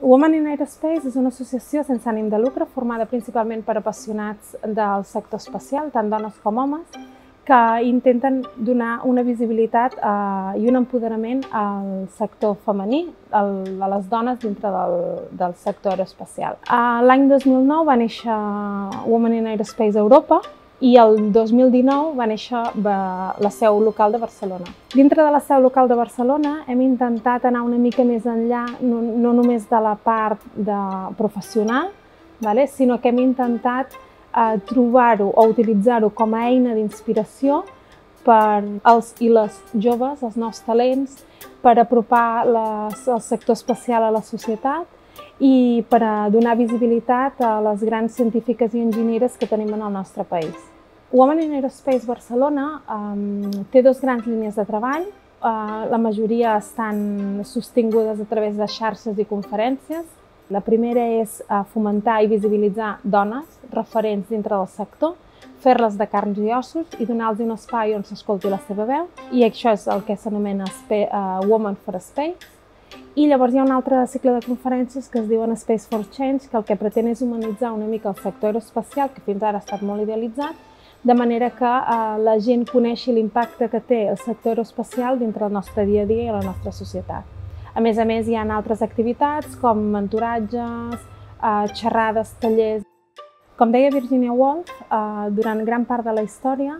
Women in Aerospace és una associació sense ànim de lucre formada principalment per apassionats del sector espacial, tant dones com homes, que intenten donar una visibilitat eh, i un empoderament al sector femení, al, a les dones dintre del, del sector aeroespacial. L'any 2009 va néixer Women in Aerospace Europa, i el 2019 va néixer la seu local de Barcelona. Dintre de la seu local de Barcelona hem intentat anar una mica més enllà, no, no només de la part de professional, vale? sinó que hem intentat eh, trobar-ho o utilitzar-ho com a eina d'inspiració per als i les joves, els nous talents, per apropar les, el sector espacial a la societat i per a donar visibilitat a les grans científiques i enginyeres que tenim en el nostre país. Women in Aerospace Barcelona um, té dos grans línies de treball. Uh, la majoria estan sostingudes a través de xarxes i conferències. La primera és uh, fomentar i visibilitzar dones referents dintre del sector, fer-les de carns i ossos i donar-los un espai on s'escolti la seva veu. I això és el que s'anomena uh, Women for Space. I llavors hi ha un altre cicle de conferències que es diuen Space for Change, que el que pretén és humanitzar una mica el sector aeroespacial, que fins ara ha estat molt idealitzat, de manera que eh, la gent coneixi l'impacte que té el sector aeroespacial dintre del nostre dia a dia i la nostra societat. A més a més, hi ha altres activitats com mentoratges, eh, xerrades, tallers... Com deia Virginia Woolf, eh, durant gran part de la història,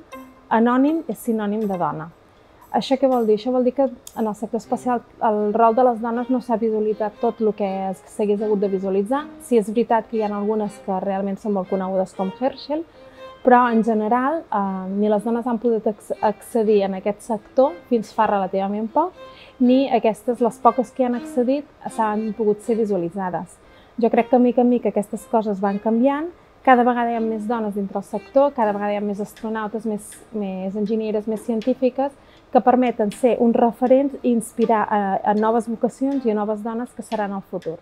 anònim és sinònim de dona. Això què vol dir? Això vol dir que en el sector espacial el rol de les dones no s'ha visualitzat tot el que s'hagués hagut de visualitzar. Si és veritat que hi ha algunes que realment són molt conegudes com Herschel, però en general eh, ni les dones han pogut accedir en aquest sector fins fa relativament poc, ni aquestes, les poques que han accedit, s'han pogut ser visualitzades. Jo crec que mica en mica aquestes coses van canviant, cada vegada hi ha més dones dintre el sector, cada vegada hi ha més astronautes, més, més enginyeres, més científiques, que permeten ser un referent i inspirar a, a noves vocacions i a noves dones que seran el futur.